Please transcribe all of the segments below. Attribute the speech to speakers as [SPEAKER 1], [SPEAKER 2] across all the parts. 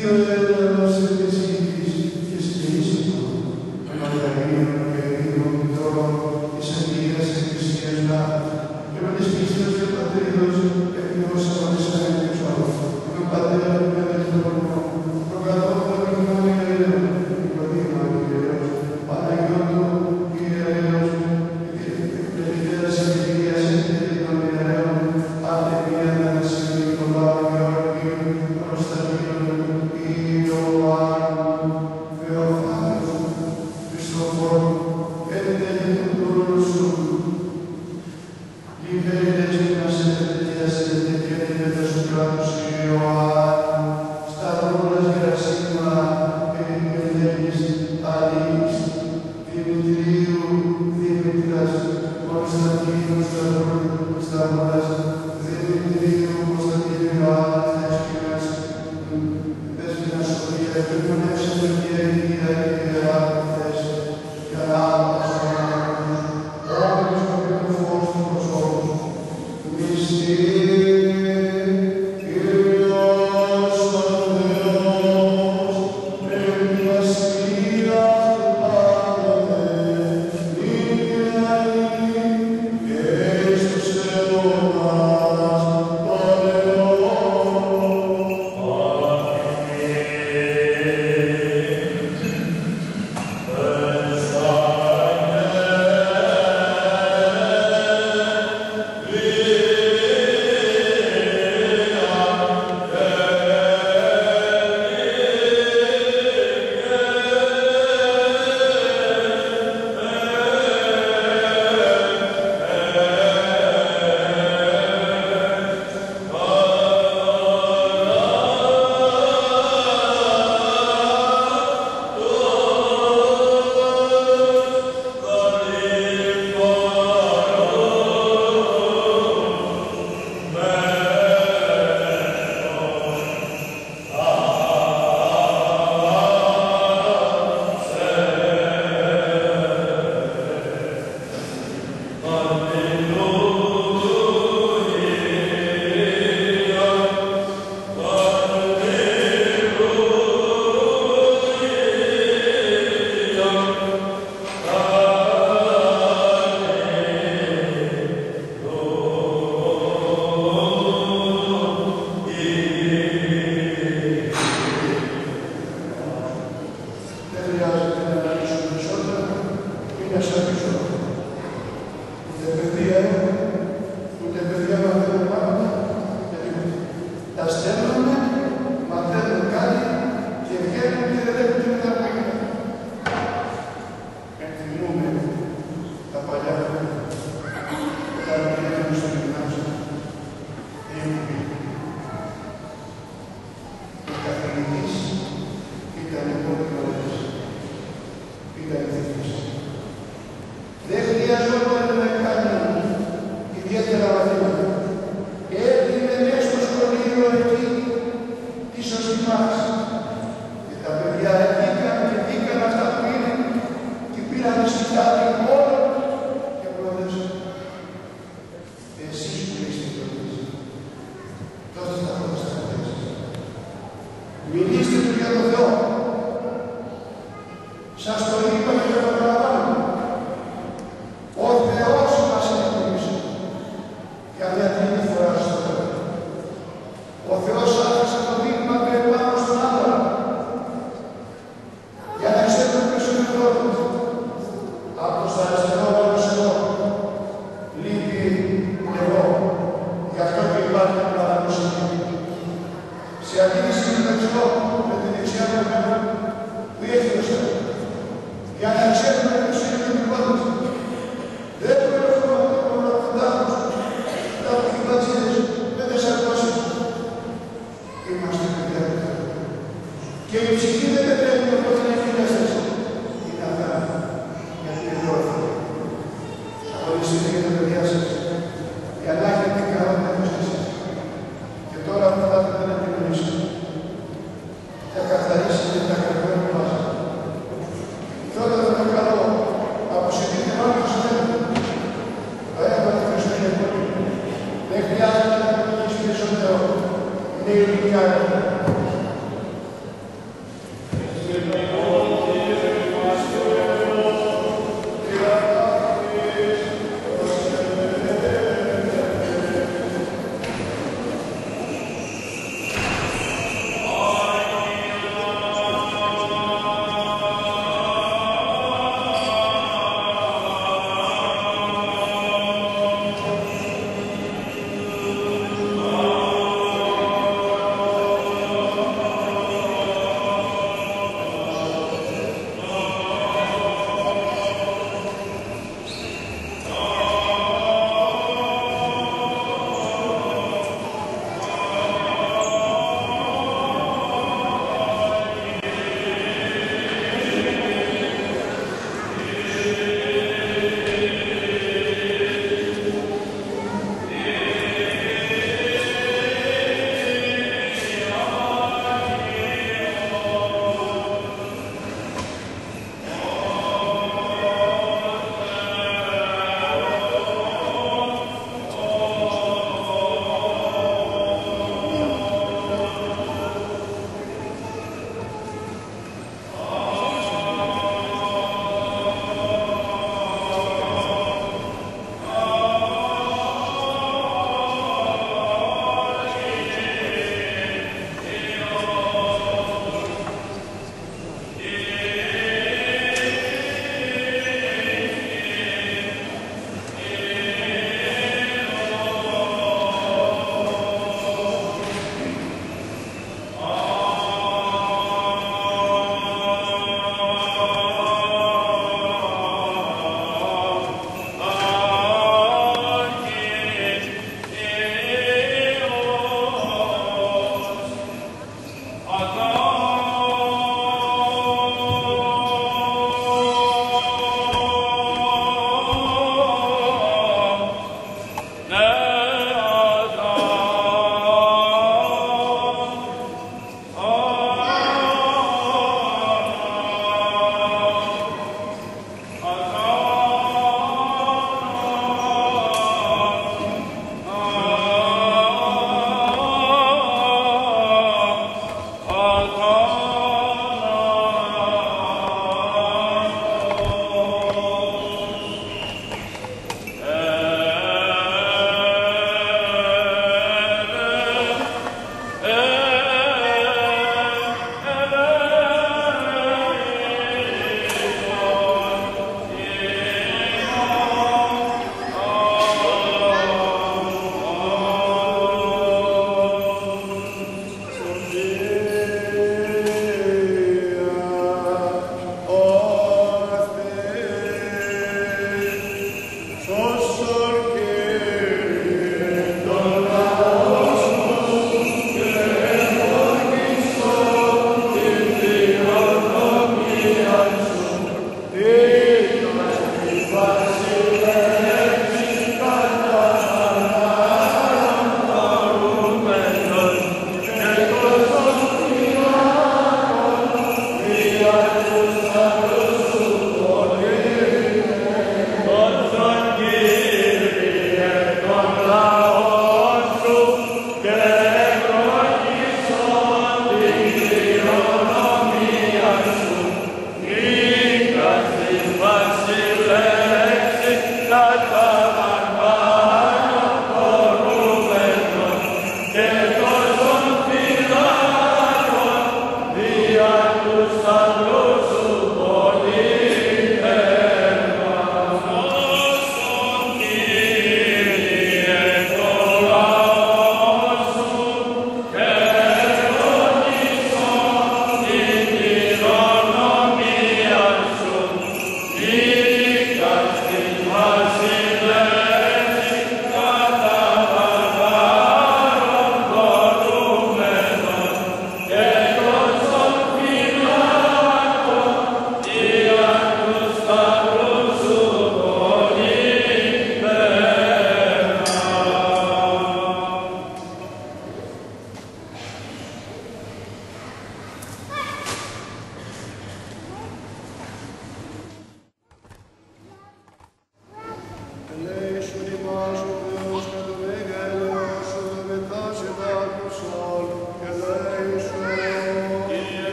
[SPEAKER 1] You. Το είπα και το você tem que atender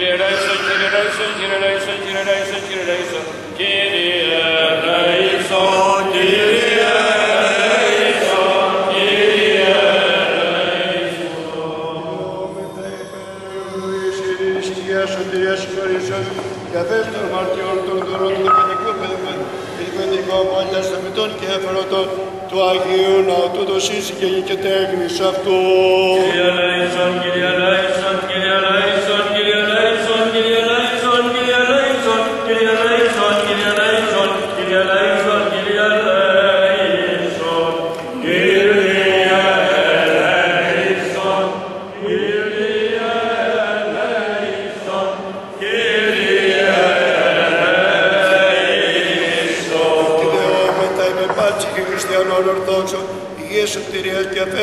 [SPEAKER 2] Κύριε Λέησον, Κύριε Λέησον, Κύριε Λέησον, Κύριε Λέησον, Κύριε Λέησον, Κύριε
[SPEAKER 1] Κυρίας συγχωρήσεων, καθές των μαρτιών των του και του Αγίου και.
[SPEAKER 2] Κυρία Λέησον, Κυρία Λέησον, Κυρία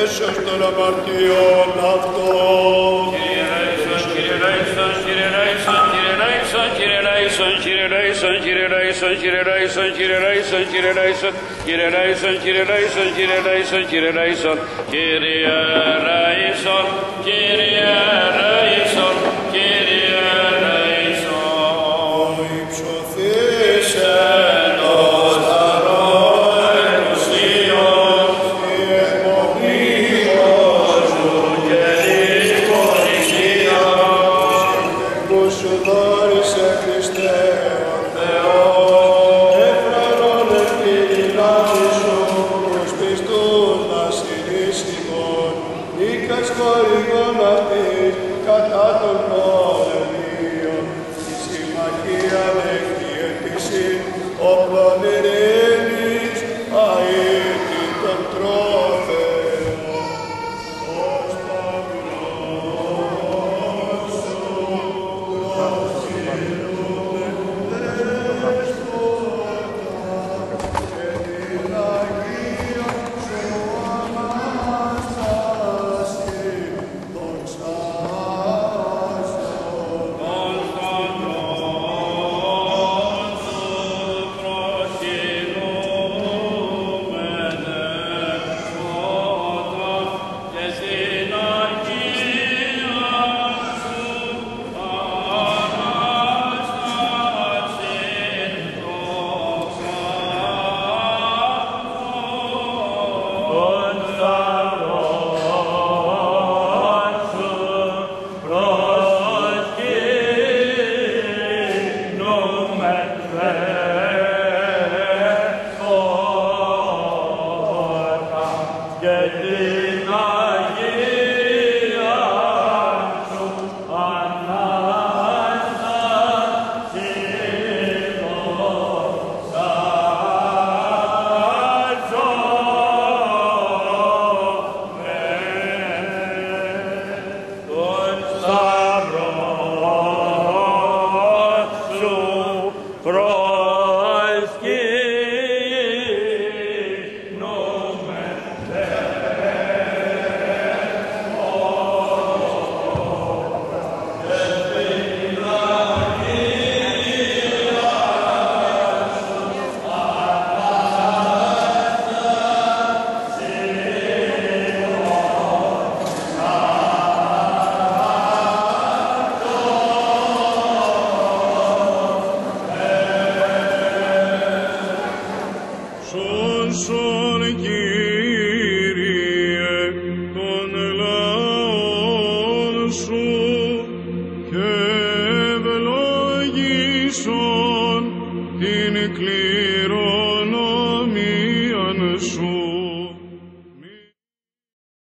[SPEAKER 1] σωτηρίας και αφέσεως των αμαρτιών αυτών.
[SPEAKER 2] Ο